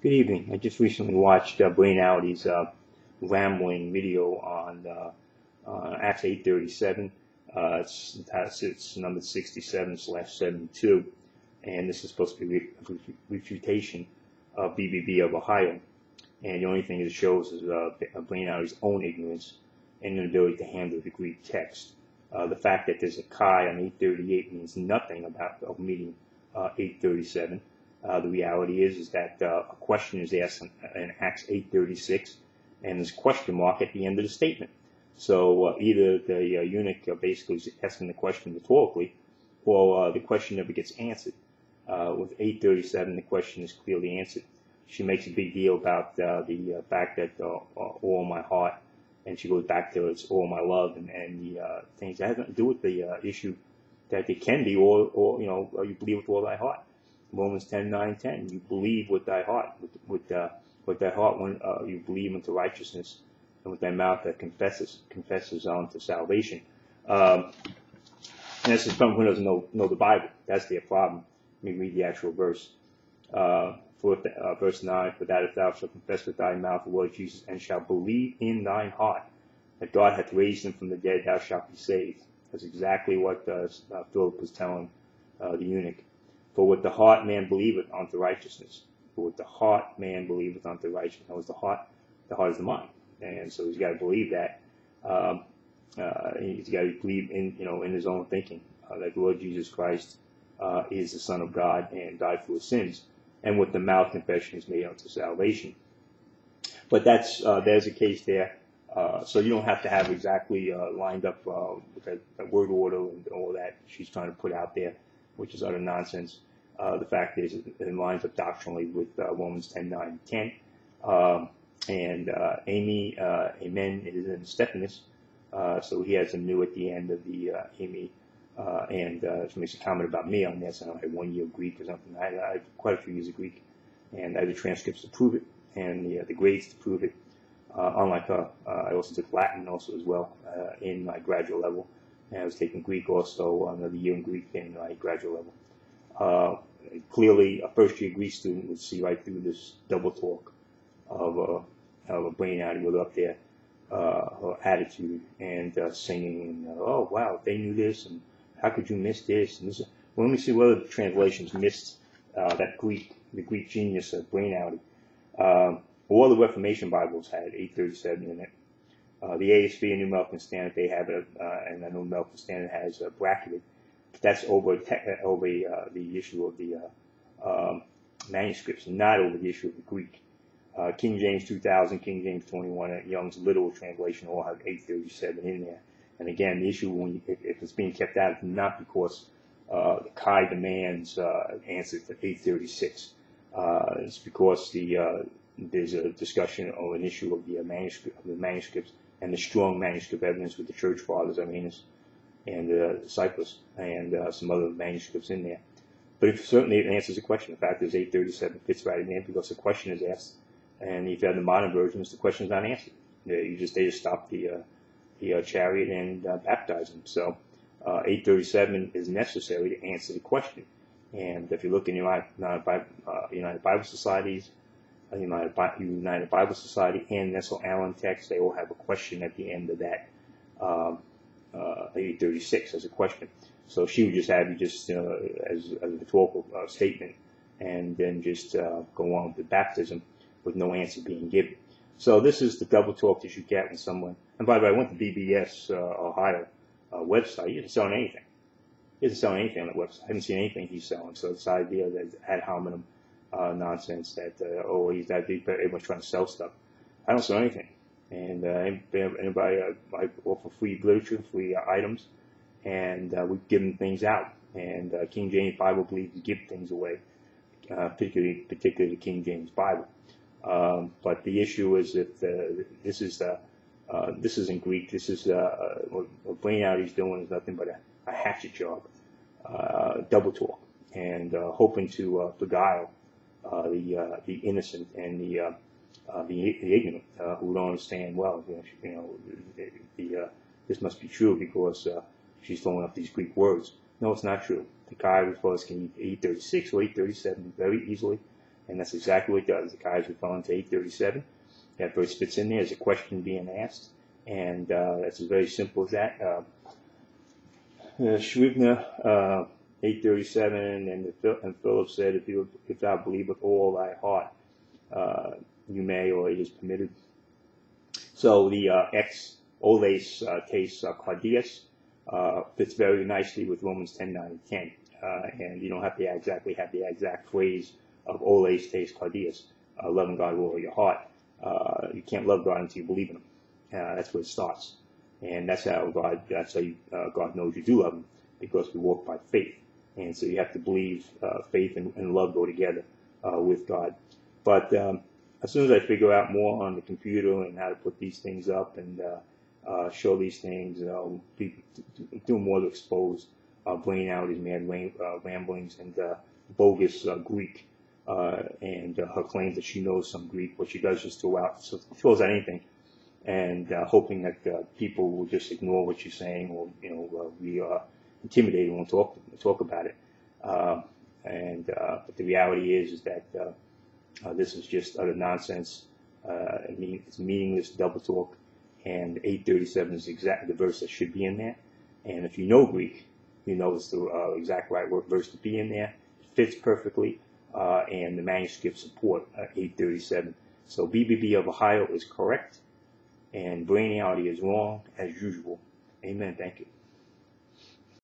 Good evening. I just recently watched uh, Brainouty's uh, rambling video on uh, uh, Acts 837. Uh, it's, it's, number 67 slash 72, and this is supposed to be a refutation of BBB of Ohio. And the only thing it shows is uh, Brainouty's own ignorance and inability to handle the Greek text. Uh, the fact that there's a kai on 838 means nothing about meeting uh, 837. Uh, the reality is is that uh, a question is asked in, in, Acts 8:36, and there's a question mark at the end of the statement. So uh, either the uh, eunuch basically is asking the question rhetorically, or uh, the question never gets answered. Uh, with 8:37, the question is clearly answered. She makes a big deal about the fact that all my heart, and she goes back to it's all my love and, and the things that nothing to do with the issue that it can be, or, or you know, you believe with all thy heart. Romans 10, 9, 10. You believe with thy heart, with, with, uh, with thy heart when uh, you believe into righteousness, and with thy mouth that confesses confesses unto salvation. Um, and this is someone who doesn't know, know the Bible. That's their problem. Let me read the actual verse. Uh, for uh, verse 9, For that if thou shalt confess with thy mouth the Lord Jesus, and shalt believe in thine heart that God hath raised him from the dead, thou shalt be saved. That's exactly what uh, uh Philip was telling uh, the eunuch. For with the heart man believeth unto righteousness. For with the heart man believeth unto righteousness. That was the heart. The heart is the mind, and so he's got to believe that. Um, uh, he's got to believe in you know in his own thinking uh, that the Lord Jesus Christ uh, is the Son of God and died for his sins, and with the mouth confession is made unto salvation. But that's uh, there's a case there. Uh, so you don't have to have exactly uh, lined up with that, that word order and all that she's trying to put out there, which is utter nonsense. Uh, the fact is it lines up doctrinally with uh, Romans 10, 9, 10. Um, and uh, Amy, Amen, is in Stephanus. So he has a new at the end of the Amy. Uh, and uh, she makes a comment about me on this. I have one year of Greek or something. I, I have quite a few years of Greek. And I have the transcripts to prove it and the, uh, the grades to prove it. Uh, unlike her, I also took Latin also as well in my graduate level. And I was taking Greek also, another year in Greek in my graduate level. Uh, clearly a first year Greek student would see right through this double talk of a, of a Brainouty with up there, uh, her attitude and uh, singing and, uh, oh wow, they knew this and how could you miss this? And this well, let me see what other translations missed uh, that Greek, the Greek genius of Brainouty. Um, all the Reformation Bibles had 837 in it. Uh, the ASV and New American Standard, they have it, uh, and the New American Standard has uh, bracketed that's over te- over uh, the issue of the uh, um, manuscripts, not over the issue of the Greek. Uh, King James 2000, King James 21, Young's literal translation all have 837 in there. And again, the issue when you, if, if, it's being kept out, is not because uh, the Kai demands uh, answer to 836. Uh, it's because the uh, there's a discussion or an issue of the manuscript of the manuscripts and the strong manuscript evidence with the church fathers. I mean, and uh, Cyprian and uh, some other manuscripts in there. But it certainly it answers the question. In fact there's 837 fits right in there because the question is asked. And if you have the modern versions, the question is not answered. You just they just stop the uh, the uh, chariot and uh, baptize them. So uh, 837 is necessary to answer the question. And if you look in United, United, United Bible Societies, United, United Bible Society, and Nestle Aland text, they all have a question at the end of that. Um, uh, 836 as a question. So she would just have you just uh, as, as, a rhetorical uh, statement and then just uh, go on with baptism with no answer being given. So this is the double talk that you get when someone, and by the way, I went to BBS uh, Ohio uh, website. He isn't selling anything. He isn't selling anything on the website. I haven't seen anything he's selling. So this idea that ad hominem nonsense that, oh, he's that big, everyone's trying to sell stuff. I don't sell anything and uh, anybody uh, I offer free literature, free uh, items, and uh, we give them things out. And uh, King James Bible believes to give things away, uh, particularly particularly the King James Bible. Um, but the issue is that uh, this is uh, uh, this is in Greek. This is uh, uh what, what Brainouty's doing is nothing but a, a hatchet job, uh, double talk, and uh, hoping to uh, beguile uh, the uh, the innocent and the uh, uh, the, the ignorant uh, who don't understand, well, you know, the, the uh, this must be true because uh, she's throwing up these Greek words. No, it's not true. The refers can eat 836 or 837 very easily, And that's exactly what it does. The guys referring into 837. That verse fits in there. There's a question being asked. And uh, that's as very simple as that. Uh, uh, uh, 837, and, the, and Philip said, if, you, if thou believe with all thy heart, uh, you may, or it is permitted. So the uh, ex oles uh, case uh, Claudius uh, fits very nicely with Romans 10, 9, and 10. Uh, and you don't have to exactly have the exact phrase of oles case Claudius, uh, loving God with all your heart. You can't love God until you believe in Him. That's where it starts. And that's how God, that's how you, God knows you do love Him, because we walk by faith. And so you have to believe uh, faith and, and love go together uh, with God. But um, as soon as I figure out more on the computer and how to put these things up and uh, uh, show these things, uh, be, do more to expose uh, Brainouty's mad uh, ramblings and bogus Greek and her claims that she knows some Greek. What she does is throw out, so throws out anything and hoping that people will just ignore what you're saying or, you know, we are intimidated when we talk, talk about it. Uh, and uh, but the reality is, is that uh, uh, this is just utter nonsense. Uh, it's meaningless double talk. And 837 is exactly the verse that should be in there. And if you know Greek, you know it's the exact right word, verse to be in there. It fits perfectly. And the manuscript support uh, 837. So BBB of Ohio is correct, and Brainouty is wrong as usual. Amen. Thank you.